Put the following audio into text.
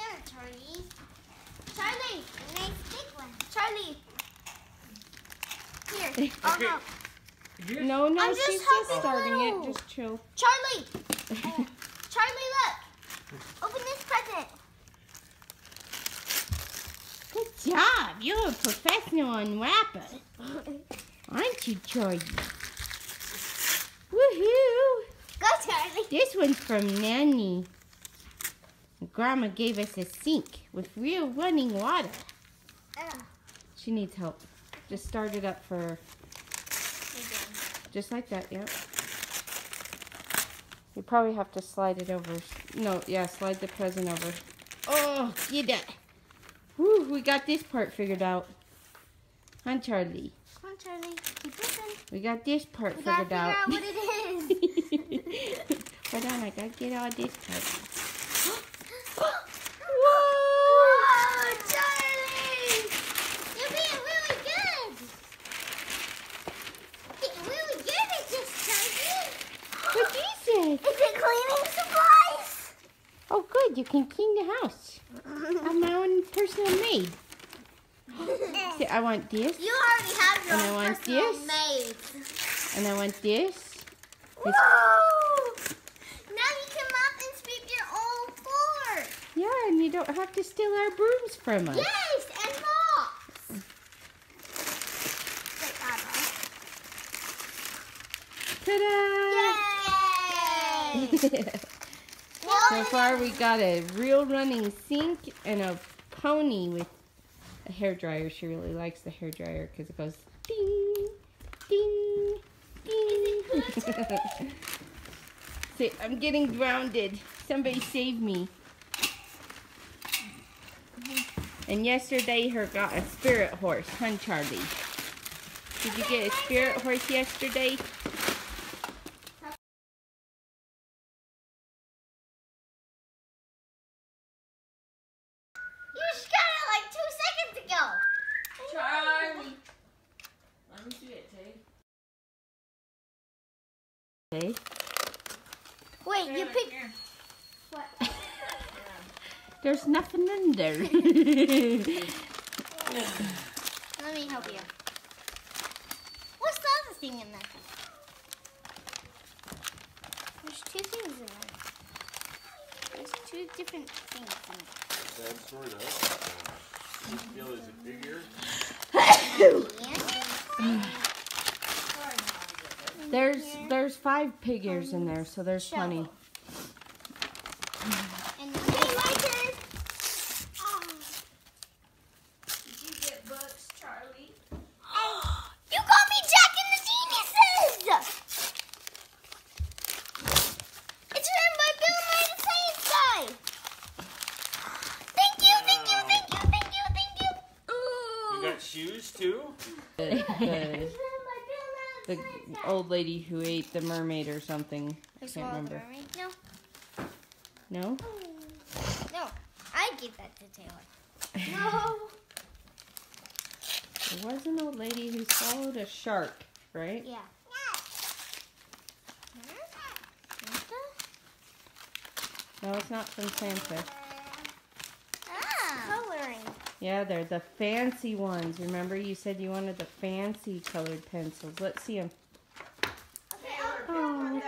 banana, Charlie. Charlie, a nice big one. Charlie. Here, I'll Okay. help. Here? No, no, I'm she's just helping starting you. it. Just chill. Charlie. Oh, Charlie, look. Open this present. Good job. You're a professional unwrapper. Aren't you, Charlie? Woohoo! Go, Charlie. This one's from Nanny. Grandma gave us a sink with real running water. Ugh. She needs help. Just start it up for her. Just like that, yep. You probably have to slide it over. No, yeah, slide the present over. Oh, get that. We got this part figured out. Huh, Charlie? Come on, Charlie. Keep. We got this part We gotta figured figure out. out what it is. Hold on, I gotta get all this part. Whoa, Charlie! You're being really good. Getting really good at this, Charlie. What is it? It's a cleaning supplies. Oh, good. You can clean the house. I'm my own personal maid. See, I want this, You already have your And I want personal this. maid. and I want this. Whoa! Now you can mop and sweep your own floor. Yeah, and you don't have to steal our brooms from us. Yes, and mops. Ta-da! Yay! so far, we got a real running sink and a pony with a hair dryer. She really likes the hair dryer because it goes ding, ding, ding. See, I'm getting grounded. Somebody save me. And yesterday, her got a spirit horse, huh, Charlie? Did you get a spirit horse yesterday? You just got it like two seconds ago. Charlie. Let me see it, Tay. Okay. Wait, you Right picked what? There's nothing in there. Let me help you. What's the other thing in there? There's two things in there. There's two different things in there. That sort of. You feel is it bigger? And there's there's five pig ears in there, so there's plenty. And hey, my turn. Oh. Did you get books, Charlie? You call me Jack and the Geniuses! It's written by Bill Nye the Science Guy! Thank you, thank you, thank you, thank you, thank you! You got shoes too? The, It's the, written by Bill Nye the old lady who ate the mermaid or something. I can't remember. No, No? Hmm. no, I give that to Taylor. No! There was an old lady who swallowed a shark, right? Yeah. No, it's not from Santa. Ah. Yeah, they're the fancy ones. Remember you said you wanted the fancy colored pencils. Let's see them. Oh,